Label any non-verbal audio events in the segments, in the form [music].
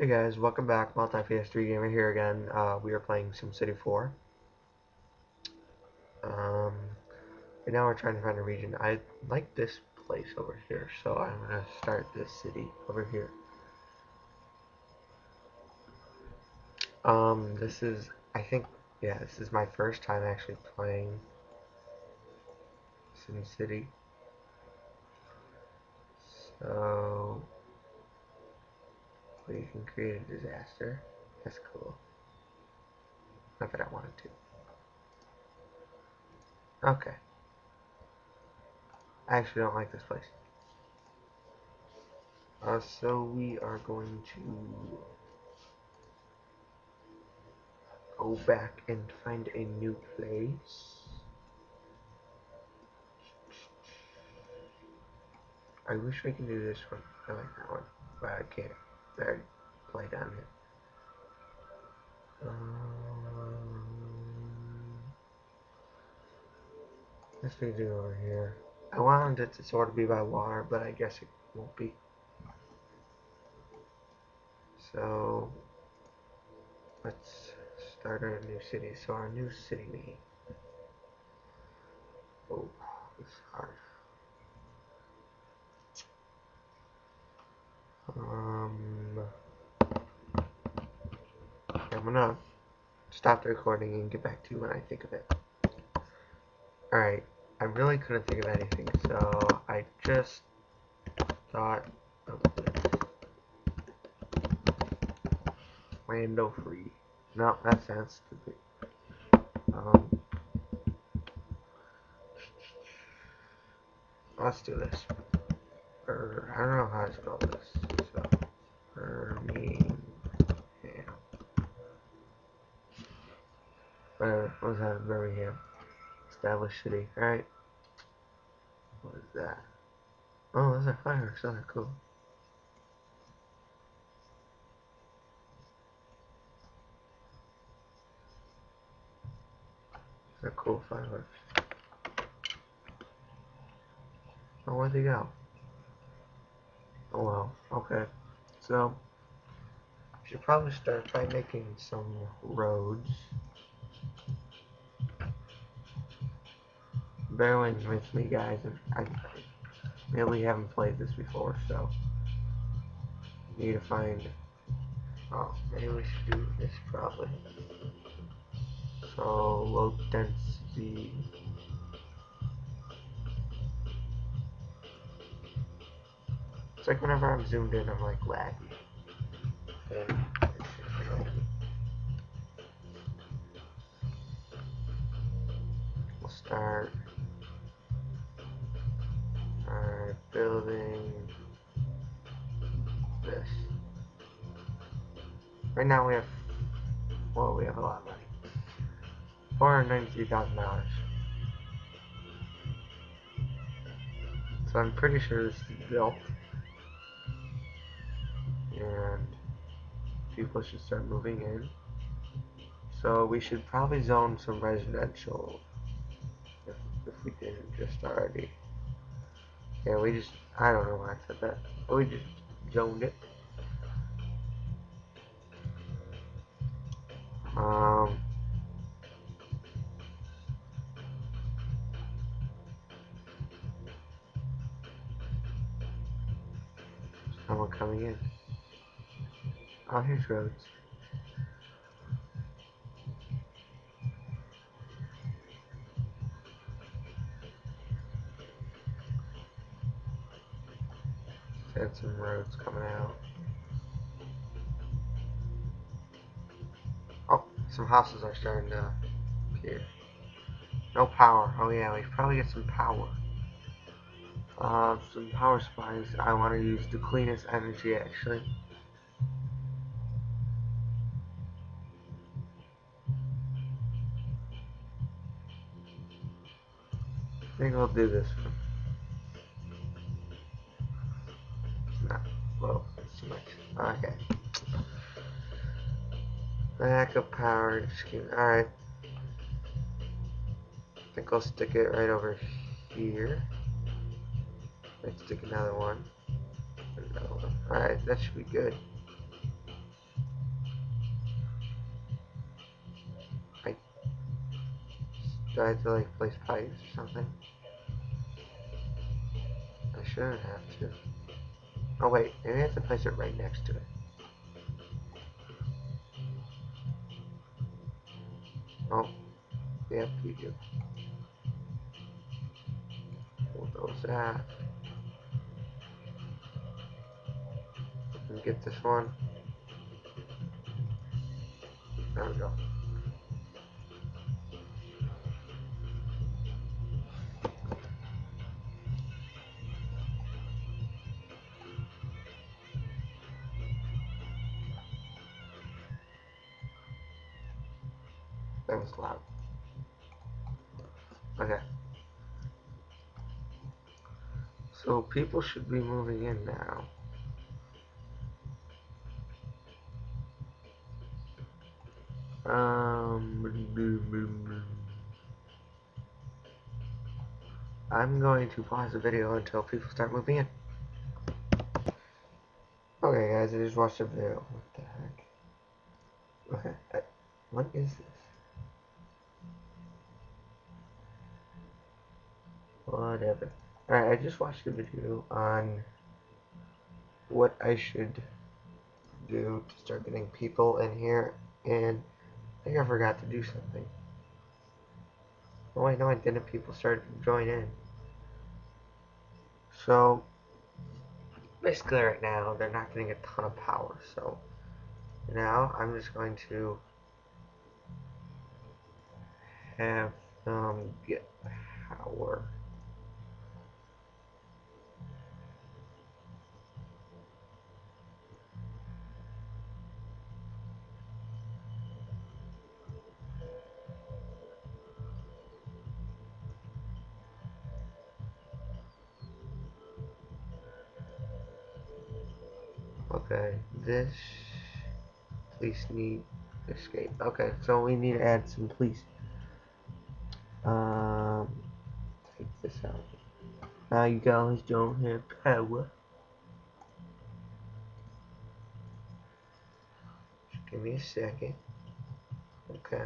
Hey guys, welcome back. Multi PS3 Gamer here again. Uh, we are playing SimCity 4. Um, right now we're trying to find a region. I like this place over here, so I'm gonna start this city over here. Um, this is, I think, yeah, this is my first time actually playing SimCity. So, well, you can create a disaster. That's cool. Not that I wanted to. Okay. I actually don't like this place. Uh, so we are going to go back and find a new place. I wish I could do this one. I like that one, but I can't. I play down here. Um, let's do over here. I wanted it to sort of be by water, but I guess it won't be. So let's start our new city. So our new city. Oh, it's hard. I'm gonna stop the recording and get back to you when I think of it. Alright, I really couldn't think of anything, so I just thought of this. Lando free. No, that sounds stupid. Um, let's do this. I don't know how to spell this. So, Birmingham. Whatever. What was that? Birmingham. Established city. Alright. What is that? Oh, those are fireworks. Oh, cool. They're cool fireworks. Oh, where'd they go? Oh well, okay. So, should probably start by making some roads. Bear with me, guys. I, I really haven't played this before, so need to find. Oh, maybe we should do this probably. So low density. It's like whenever I'm zoomed in, I'm like laggy. We'll start our building this. Right now we have, well, we have a lot of money. $493,000. So I'm pretty sure this is built. And people should start moving in. So we should probably zone some residential if, if we didn't just already. Yeah, we just, I don't know why I said that. We just zoned it. Um, someone coming in. Oh, here's roads. Some roads coming out. Oh, some houses are starting to appear. No power. Oh yeah, we probably get some power. Uh, some power supplies. I want to use the cleanest energy actually. I think I'll do this Okay. Lack of power. Alright. I think I'll stick it right over here. Let's stick another one. Another one. Alright, that should be good. I, do I have to like place pipes or something? I shouldn't have to. Oh wait, maybe I have to place it right next to it. Oh, yep, you do. What goes that? get this one. There we go. So people should be moving in now. Um, I'm going to pause the video until people start moving in. Okay guys, I just watched the video. What the heck? Okay, what is this? Whatever. Alright, I just watched a video on what I should do to start getting people in here, and I think I forgot to do something. Oh I know I didn't. People started to join in. So, basically right now, they're not getting a ton of power, so now I'm just going to have them get power. Okay, this police need escape. Okay, so we need to add some police. Um, take this out. Now you guys don't have power. Just give me a second. Okay.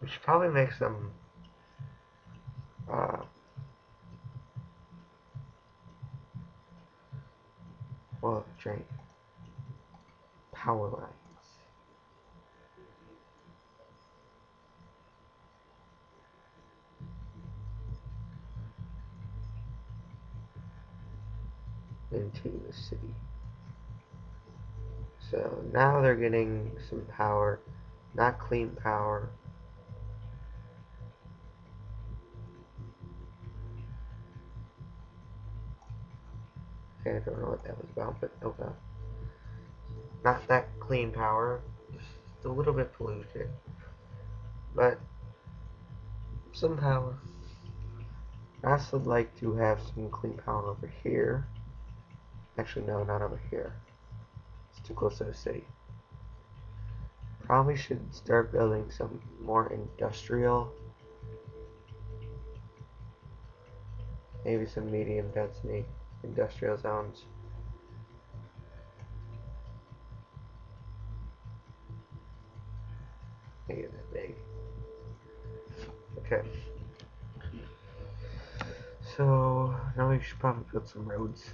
We should probably make some uh, drain power lines. into the city. So now they're getting some power, not clean power, Okay, I don't know what that was about, but okay. Not that clean power, just a little bit polluted. But, some power. I also like to have some clean power over here. Actually, no, not over here. It's too close to the city. Probably should start building some more industrial. Maybe some medium density industrial zones. Make it that big. Okay. So now we should probably build some roads.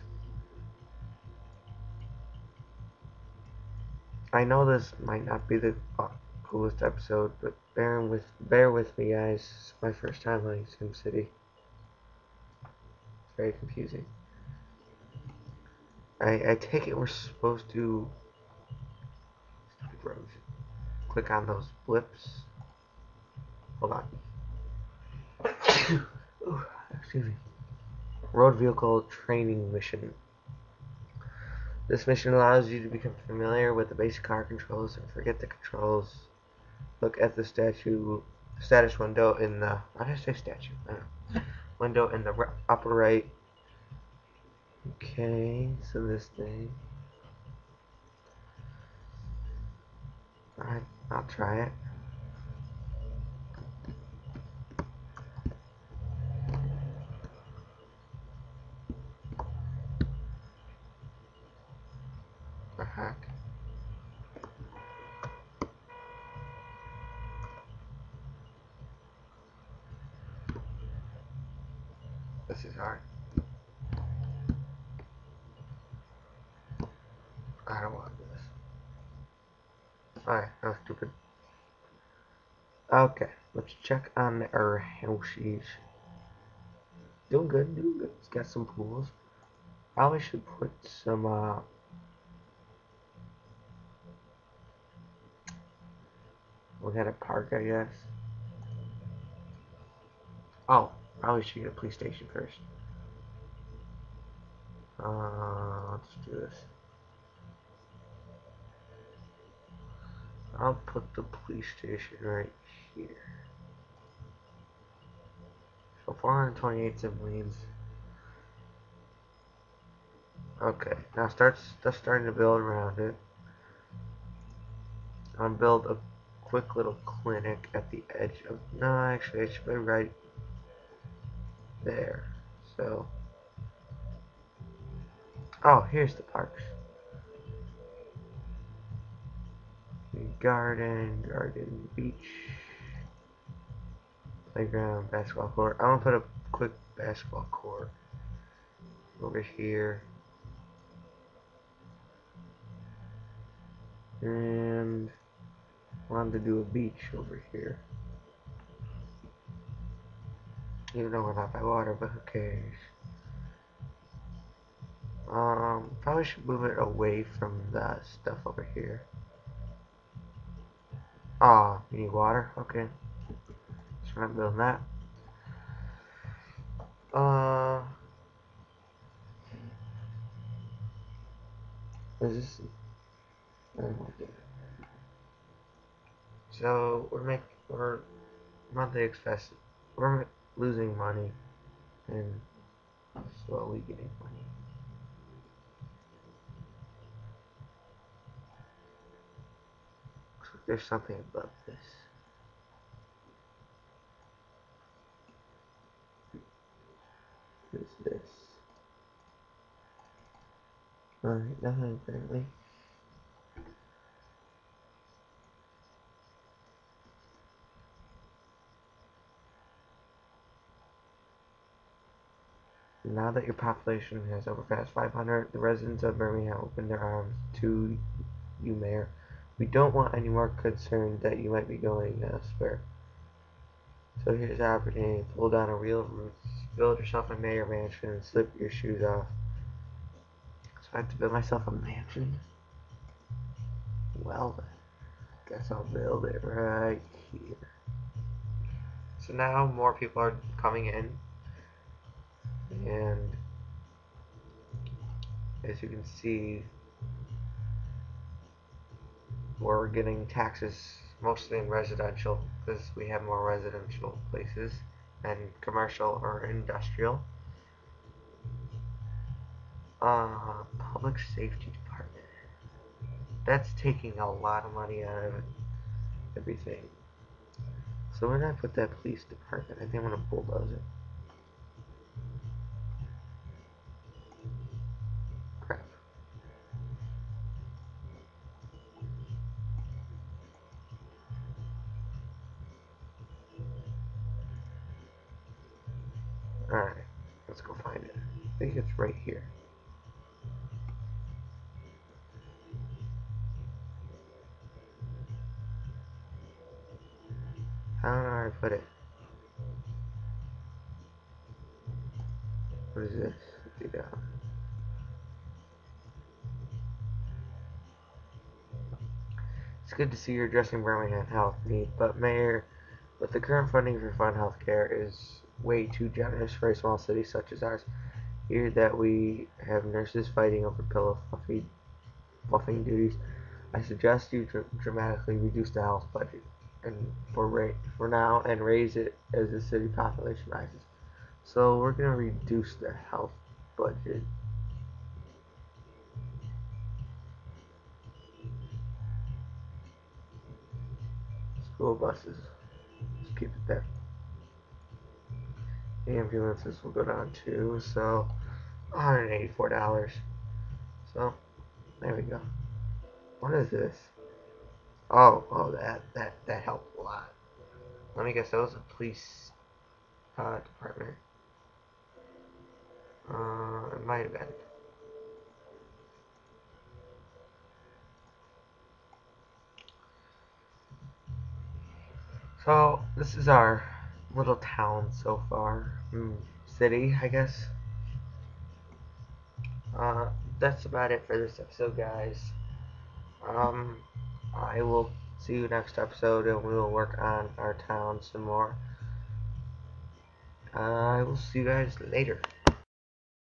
I know this might not be the coolest episode, but bear with bear with me, guys. It's my first time playing SimCity. It's very confusing. I, I take it we're supposed to click on those blips. Hold on. [coughs] Excuse me. Road vehicle training mission. This mission allows you to become familiar with the basic car controls and forget the controls. Look at the statue status window in the why did I say statue? Window in the upper right Okay, so this thing. Alright, I'll try it. The heck? This is hard. I don't want this. Alright, that was stupid. Okay, let's check on our houses. Doing good, doing good. It's got some pools. Probably should put some, uh, we got a park, I guess. Oh, probably should get a police station first. Uh, let's do this. I'll put the police station right here. So 428 civilians. Okay, now starts just starting to build around it. I'll build a quick little clinic at the edge of no actually it should be right there. So Oh, here's the parks. Garden, garden, beach, playground, basketball court. I'm gonna put a quick basketball court over here. And I wanted to do a beach over here. Even though we're not by water, but who cares? Um, probably should move it away from that stuff over here. Ah, oh, you need water? Okay. So I'm not building that. Uh, is this? Oh. So we're making we're monthly expenses. We're losing money and slowly getting money. Looks like there's something above this. What is this? Alright, nothing apparently. Now that your population has overpassed 500, the residents of Birmingham opened their arms to you, Mayor. We don't want any more concerned that you might be going elsewhere. So here's the opportunity to pull down a real roots, build yourself a mayor mansion, and slip your shoes off. So I have to build myself a mansion? Well then, guess I'll build it right here. So now more people are coming in and as you can see we're getting taxes mostly in residential because we have more residential places than commercial or industrial. Uh, public safety department. That's taking a lot of money out of everything. So when I put that police department I think I'm to bulldoze it think it's right here. I don't know where I put it? What is this? Do. It's good to see you're addressing Birmingham health need, but Mayor, with the current funding for fund healthcare is way too generous for a small city such as ours. Hear that we have nurses fighting over pillow fluffy, fluffing duties, I suggest you dr dramatically reduce the health budget and for for now and raise it as the city population rises. So we're gonna reduce the health budget. School buses. Let's keep it there ambulances will go down too, so $184. So, there we go. What is this? Oh, oh, that, that, that helped a lot. Let me guess, that was a police uh, department. Uh, it might have been. So, this is our little town so far. Mm, city, I guess. Uh, that's about it for this episode, guys. Um, I will see you next episode, and we will work on our town some more. Uh, I will see you guys later.